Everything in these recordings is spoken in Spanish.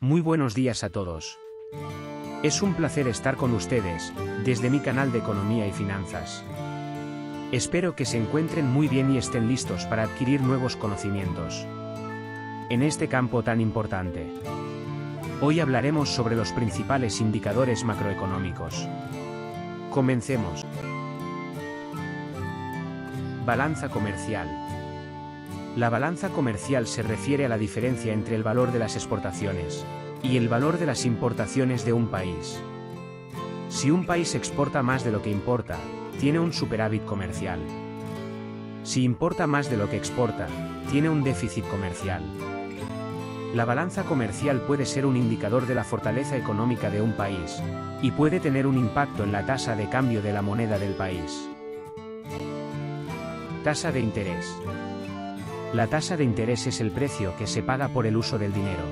Muy buenos días a todos. Es un placer estar con ustedes, desde mi canal de Economía y Finanzas. Espero que se encuentren muy bien y estén listos para adquirir nuevos conocimientos. En este campo tan importante. Hoy hablaremos sobre los principales indicadores macroeconómicos. Comencemos. Balanza comercial. La balanza comercial se refiere a la diferencia entre el valor de las exportaciones y el valor de las importaciones de un país. Si un país exporta más de lo que importa, tiene un superávit comercial. Si importa más de lo que exporta, tiene un déficit comercial. La balanza comercial puede ser un indicador de la fortaleza económica de un país, y puede tener un impacto en la tasa de cambio de la moneda del país. Tasa de interés. La tasa de interés es el precio que se paga por el uso del dinero.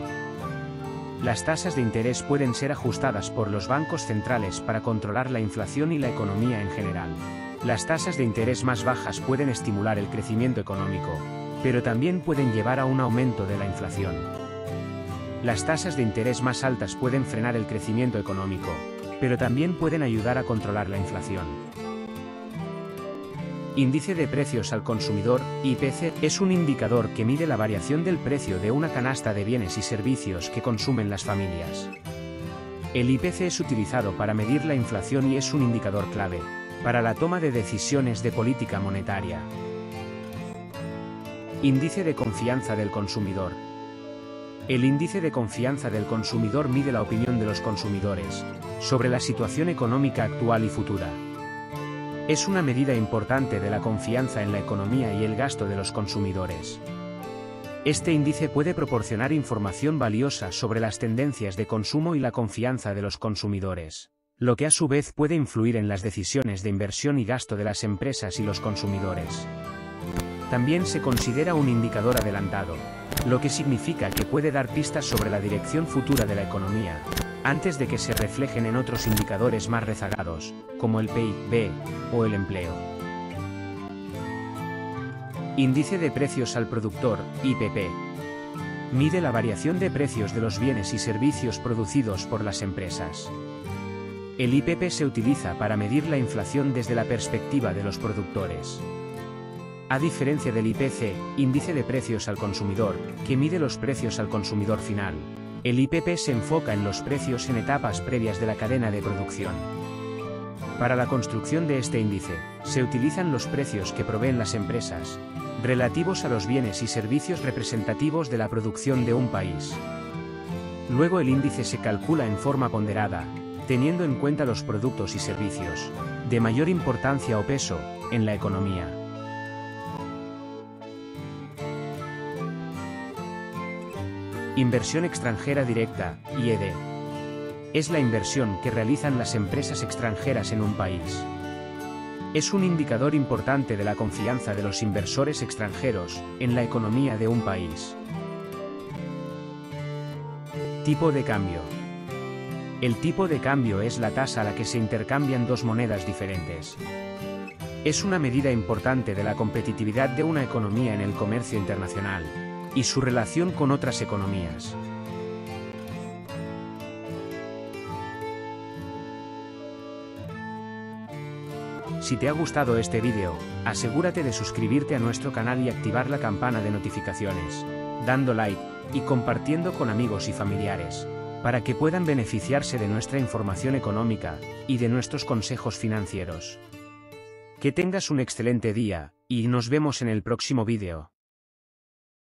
Las tasas de interés pueden ser ajustadas por los bancos centrales para controlar la inflación y la economía en general. Las tasas de interés más bajas pueden estimular el crecimiento económico, pero también pueden llevar a un aumento de la inflación. Las tasas de interés más altas pueden frenar el crecimiento económico, pero también pueden ayudar a controlar la inflación. Índice de precios al consumidor, IPC, es un indicador que mide la variación del precio de una canasta de bienes y servicios que consumen las familias. El IPC es utilizado para medir la inflación y es un indicador clave para la toma de decisiones de política monetaria. Índice de confianza del consumidor. El índice de confianza del consumidor mide la opinión de los consumidores sobre la situación económica actual y futura. Es una medida importante de la confianza en la economía y el gasto de los consumidores. Este índice puede proporcionar información valiosa sobre las tendencias de consumo y la confianza de los consumidores, lo que a su vez puede influir en las decisiones de inversión y gasto de las empresas y los consumidores. También se considera un indicador adelantado, lo que significa que puede dar pistas sobre la dirección futura de la economía, antes de que se reflejen en otros indicadores más rezagados, como el PIB o el empleo. Índice de precios al productor, IPP. Mide la variación de precios de los bienes y servicios producidos por las empresas. El IPP se utiliza para medir la inflación desde la perspectiva de los productores. A diferencia del IPC, índice de precios al consumidor, que mide los precios al consumidor final, el IPP se enfoca en los precios en etapas previas de la cadena de producción. Para la construcción de este índice, se utilizan los precios que proveen las empresas, relativos a los bienes y servicios representativos de la producción de un país. Luego el índice se calcula en forma ponderada, teniendo en cuenta los productos y servicios, de mayor importancia o peso, en la economía. Inversión extranjera directa, IED. Es la inversión que realizan las empresas extranjeras en un país. Es un indicador importante de la confianza de los inversores extranjeros en la economía de un país. Tipo de cambio. El tipo de cambio es la tasa a la que se intercambian dos monedas diferentes. Es una medida importante de la competitividad de una economía en el comercio internacional y su relación con otras economías. Si te ha gustado este vídeo, asegúrate de suscribirte a nuestro canal y activar la campana de notificaciones, dando like y compartiendo con amigos y familiares, para que puedan beneficiarse de nuestra información económica y de nuestros consejos financieros. Que tengas un excelente día, y nos vemos en el próximo vídeo.